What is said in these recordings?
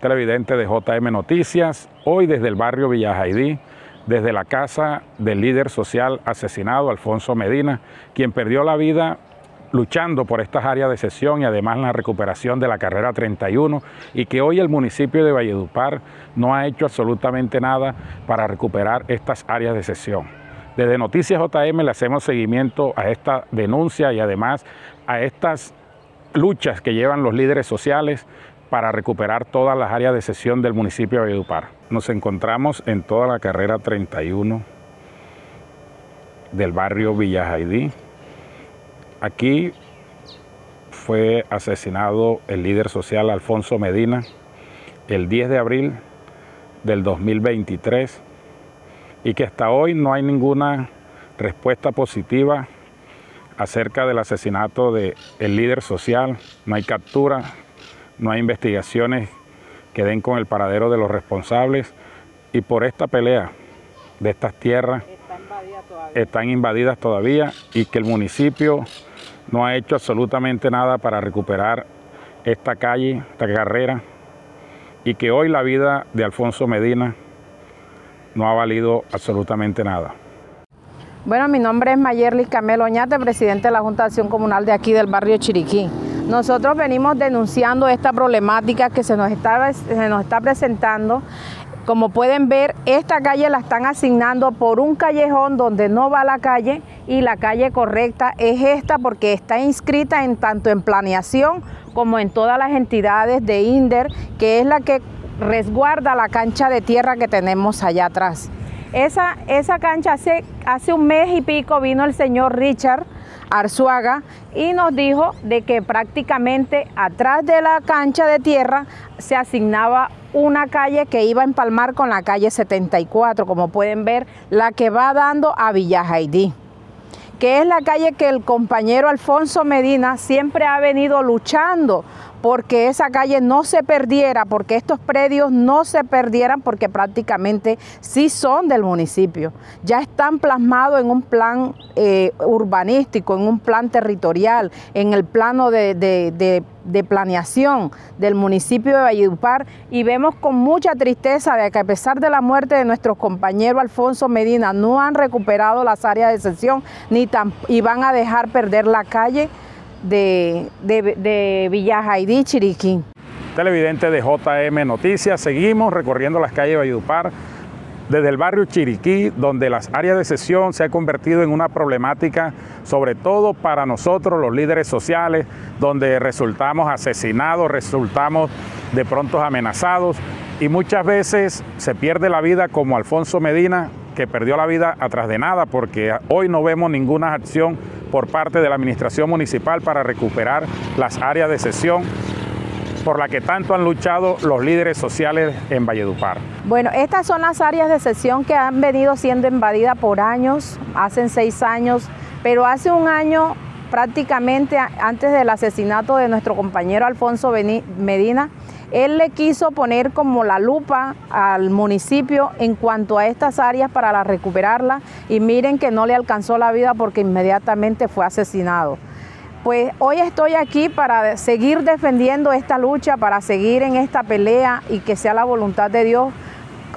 televidente de JM Noticias, hoy desde el barrio Villajaidí, desde la casa del líder social asesinado, Alfonso Medina, quien perdió la vida luchando por estas áreas de sesión y además la recuperación de la carrera 31 y que hoy el municipio de Valledupar no ha hecho absolutamente nada para recuperar estas áreas de sesión. Desde Noticias JM le hacemos seguimiento a esta denuncia y además a estas luchas que llevan los líderes sociales para recuperar todas las áreas de sesión del municipio de Valledupar. Nos encontramos en toda la carrera 31 del barrio Villajaidí. Aquí fue asesinado el líder social Alfonso Medina el 10 de abril del 2023 y que hasta hoy no hay ninguna respuesta positiva acerca del asesinato del líder social, no hay captura, no hay investigaciones que den con el paradero de los responsables y por esta pelea de estas tierras están invadidas todavía y que el municipio no ha hecho absolutamente nada para recuperar esta calle, esta carrera y que hoy la vida de Alfonso Medina no ha valido absolutamente nada. Bueno, mi nombre es Mayerly Camelo Oñate, presidente de la Junta de Acción Comunal de aquí del barrio Chiriquí. Nosotros venimos denunciando esta problemática que se nos está, presentando. Como pueden ver, esta calle la están asignando por un callejón donde no va la calle y la calle correcta es esta porque está inscrita en tanto en planeación como en todas las entidades de INDER, que es la que resguarda la cancha de tierra que tenemos allá atrás. Esa, esa cancha hace un mes y pico vino el señor Richard Arzuaga y nos dijo de que prácticamente atrás de la cancha de tierra se asignaba una calle que iba a empalmar con la calle 74, como pueden ver, la que va dando a Villajaidí que es la calle que el compañero Alfonso Medina siempre ha venido luchando porque esa calle no se perdiera, porque estos predios no se perdieran, porque prácticamente sí son del municipio. Ya están plasmados en un plan eh, urbanístico, en un plan territorial, en el plano de, planeación del municipio de Valledupar y vemos con mucha tristeza de que a pesar de la muerte de nuestro compañero Alfonso Medina no han recuperado las áreas de sesión ni tan, y van a dejar perder la calle de, de, de Chiriquí. Televidente de JM Noticias, seguimos recorriendo las calles de Valledupar desde el barrio Chiriquí, donde las áreas de sesión se ha convertido en una problemática, sobre todo para nosotros los líderes sociales, donde resultamos asesinados, resultamos de pronto amenazados y muchas veces se pierde la vida como Alfonso Medina, que perdió la vida atrás de nada, porque hoy no vemos ninguna acción por parte de la Administración Municipal para recuperar las áreas de sesión por la que tanto han luchado los líderes sociales en Valledupar. Bueno, estas son las áreas de sesión que han venido siendo invadidas por años, hace seis años, pero hace un año prácticamente antes del asesinato de nuestro compañero Alfonso Medina, él le quiso poner como la lupa al municipio en cuanto a estas áreas para la recuperarla y miren que no le alcanzó la vida porque inmediatamente fue asesinado. Pues hoy estoy aquí para seguir defendiendo esta lucha, para seguir en esta pelea y que sea la voluntad de Dios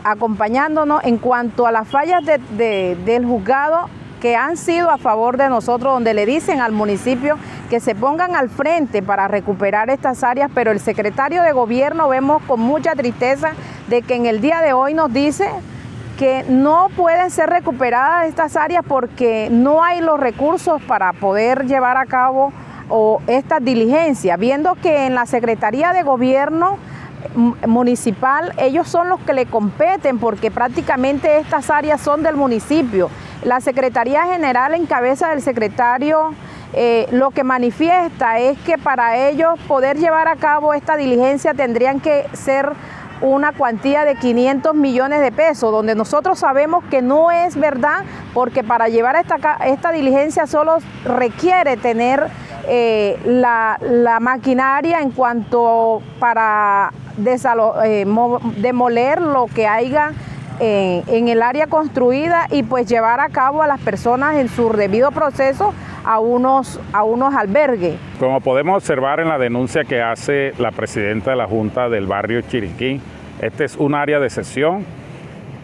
acompañándonos en cuanto a las fallas del juzgado que han sido a favor de nosotros, donde le dicen al municipio que se pongan al frente para recuperar estas áreas, pero el secretario de gobierno vemos con mucha tristeza de que en el día de hoy nos dice que no pueden ser recuperadas estas áreas porque no hay los recursos para poder llevar a cabo o estas diligencias, viendo que en la Secretaría de Gobierno municipal, ellos son los que le competen porque prácticamente estas áreas son del municipio. La Secretaría General en cabeza del secretario eh, lo que manifiesta es que para ellos poder llevar a cabo esta diligencia tendrían que ser una cuantía de 500 millones de pesos, donde nosotros sabemos que no es verdad, porque para llevar esta, esta diligencia solo requiere tener eh, la, maquinaria en cuanto para eh, demoler lo que haya en el área construida y pues llevar a cabo a las personas en su debido proceso a unos, a unos albergues. Como podemos observar en la denuncia que hace la presidenta de la Junta del barrio Chiriquí, este es un área de sesión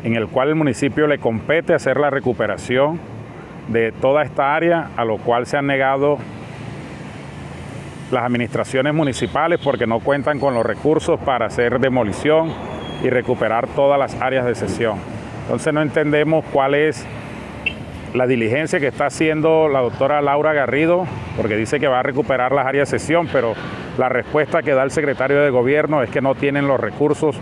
en el cual el municipio le compete hacer la recuperación de toda esta área, a lo cual se han negado las administraciones municipales porque no cuentan con los recursos para hacer demolición y recuperar todas las áreas de sesión. Entonces no entendemos cuál es la diligencia que está haciendo la doctora Laura Garrido, porque dice que va a recuperar las áreas de sesión, pero la respuesta que da el secretario de gobierno es que no tienen los recursos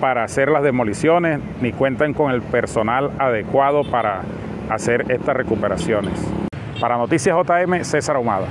para hacer las demoliciones ni cuentan con el personal adecuado para hacer estas recuperaciones. Para Noticias JM, César Ahumada.